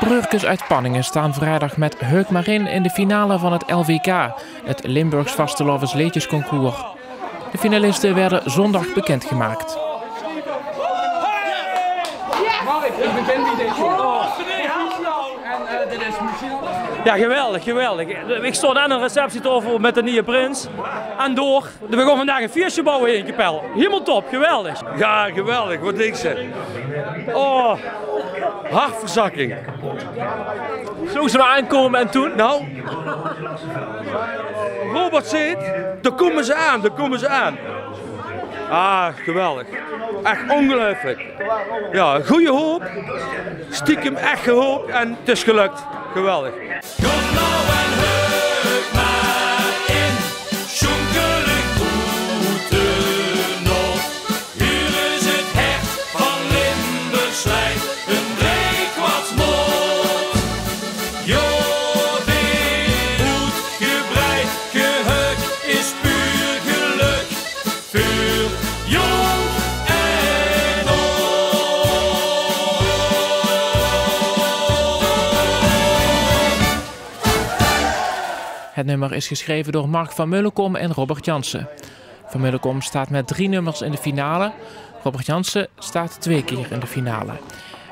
De Breurkes uit Panningen staan vrijdag met Heuk Marin in de finale van het LVK, het Limburgs Vastelovens Leedjesconcours. De finalisten werden zondag bekendgemaakt. Ja, geweldig, geweldig. Ik stond aan een receptietafel met de nieuwe prins. En door. We gaan vandaag een feestje bouwen in Kapel. Helemaal top, geweldig. Ja, geweldig, wat ik zeg. Oh, hartverzakking. Zo ze maar aankomen en toen? Nou, Robert zegt, daar komen ze aan, daar komen ze aan. Ah, geweldig. Echt ongelooflijk. Ja, goede hoop. Stiekem echt gehoopt en het is gelukt. Geweldig. Het nummer is geschreven door Mark van Mullekom en Robert Jansen. Van Mullekom staat met drie nummers in de finale. Robert Jansen staat twee keer in de finale.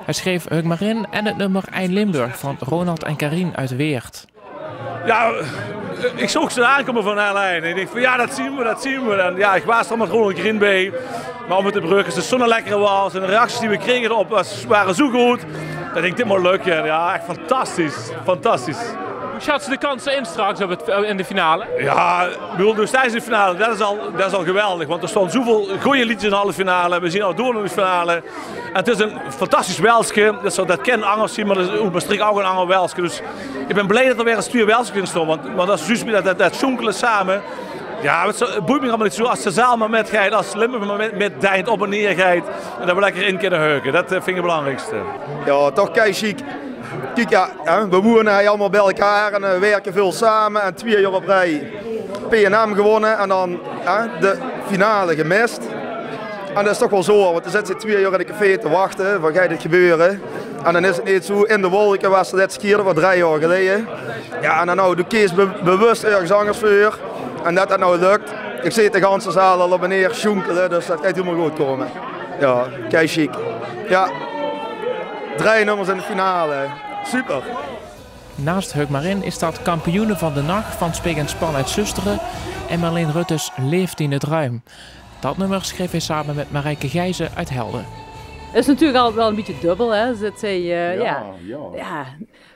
Hij schreef Heuk Marin en het nummer Ein Limburg van Ronald en Karin uit Weert. Ja, ik zag ze aankomen van Airline. En ik dacht van ja, dat zien we, dat zien we. En ja, ik was er met Ronald Green bij. Maar om het te bruggen, is de zon lekker was. En de reacties die we kregen erop was, waren zo goed. Dat ik dit maar lukken. Ja, echt fantastisch. Fantastisch. Hoe schat ze de kansen in straks op het, in de finale? Ja, ik bedoel, dus tijdens de finale, dat is, al, dat is al geweldig. Want er staan zoveel goede liedjes in de halve finale. We zien al door naar de finale. En het is een fantastisch Welske. Dat, zo, dat kennen Angers zien, maar dat is Maastricht ook een ander Welske. Dus ik ben blij dat er weer een stuur Welske in stond. Want, want dat is juist dat, dat, dat samen. Ja, het, boeit me allemaal niet zo. Als de zaal maar met gaat, als Limburg maar met, met deint op en neer gaat. En dat we lekker in kunnen heuken. Dat eh, vind ik het belangrijkste. Ja, toch kei chic. Kijk, we wonen hier allemaal bij elkaar en eh, werken veel samen. En twee jaar op rij PNM gewonnen en dan de finale gemist. En dat is toch wel zo, want dan zit ze twee jaar in de café te wachten, van gaat dit gebeuren? En dan is het niet zo, in de wolken was dit skiën, dat was drie jaar geleden. Ja, en dan nou, doe Kees be bewust ergens anders. En dat dat nou lukt. Ik zie de ganse zaal al op en neer schoenkelen, dus dat gaat helemaal goed komen. Ja, kei chic. Ja, drie nummers in de finale. Super. Naast Heuk Marin is dat kampioene van de nacht van Spik en Span uit Zusteren en Marleen Ruttes Leeft in het Ruim. Dat nummer schreef hij samen met Marijke Gijzen uit Helden. Het is natuurlijk altijd wel een beetje dubbel, hè. Zit zij, eh, ja, ja. ja.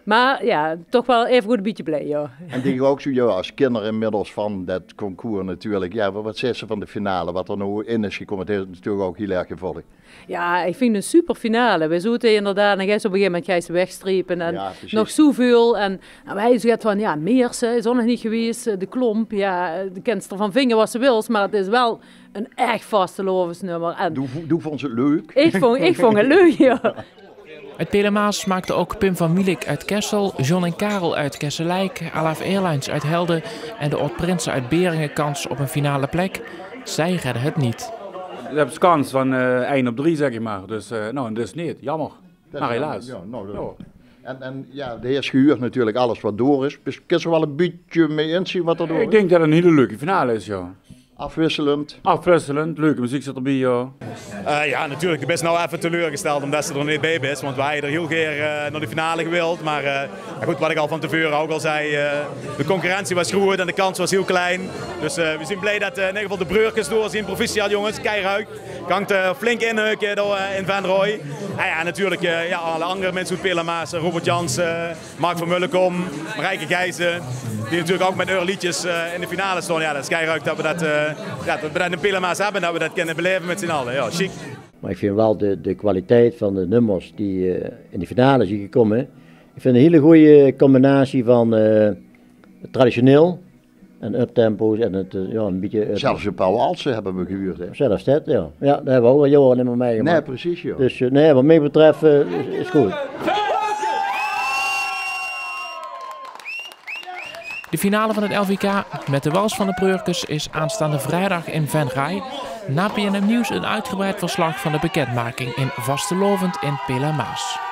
Maar ja, toch wel even goed een beetje blij, joh. En die ook zo, ja, als kinderen inmiddels van dat concours natuurlijk. Ja, wat zegt ze van de finale? Wat er nou in is gekomen, het is natuurlijk ook heel erg gevolgd. Ja, ik vind het een super finale. We zoeten inderdaad, en jij op een gegeven moment ga je ze wegstrepen en Ja, nog zoveel. En, en wij zeggen van, ja, Meersen is ook nog niet geweest, de klomp, ja, de kenster van vinger wat ze wil, maar het is wel een echt vaste lovensnummer. En Doe, doe vond ze het leuk? ik vond, ik vond het leuk, ja. Uit Pelemaas maakten ook Pim van Mielik uit Kessel, John en Karel uit Kesselijk, Alaf Airlines uit Helden en de Oud Prinsen uit Beringen kans op een finale plek. Zij redden het niet. Je hebt kans van eh 1 op 3, zeg je maar. Dus, eh, nou, dus niet. Jammer. Maar helaas. Ja, nou, dat- Ja. En, en ja, de heer Schuur natuurlijk, alles wat door is. Dus kun je er wel een beetje mee inzien wat er door Ik is? denk dat het een hele leuke finale is, ja. Afwisselend. Afwisselend, leuke muziek zit erbij, ja. Eh, ja, natuurlijk. Ik ben nou even teleurgesteld omdat ze er niet bij is. Want wij hadden er heel graag eh, naar de finale gewild. Maar eh, goed, wat ik al van tevoren ook al zei. eh, de concurrentie was groot en de kans was heel klein. Dus eh, we zijn blij dat eh, in ieder geval de Breurkens doorzien. Proficiat jongens, keiruik. Kankt eh, flink inheuken door, eh, in Van Rooij. En ja, natuurlijk eh, ja, alle andere mensen uit Pelemaas. Robert Jansen, Mark van Mullenkom, Marijke Gijzen. Die natuurlijk ook met eure liedjes eh, in de finale stonden. Ja, dat is keiruik dat we dat, eh, ja, dat we dat in Pelemaas hebben. Dat we dat kunnen beleven met z'n allen. Ja, chic. Maar ik vind wel de, de kwaliteit van de nummers die eh, in de finale zijn gekomen. Ik vind een hele goede combinatie van eh, traditioneel en uptempo's en het, eh, ja, een beetje... eh, Zelfs een paar walsen hebben we gehuurd. Hè? Zelfs dat, ja. Ja, daar hebben we ook al jaren niet meer meegemaakt. Nee, precies, joh. Dus eh, nee, wat mij betreft eh, is, is goed. De finale van het LVK met de wals van de Breurkes is aanstaande vrijdag in Venray. Na PNM Nieuws een uitgebreid verslag van de bekendmaking in Vastelovend in Pelamaas.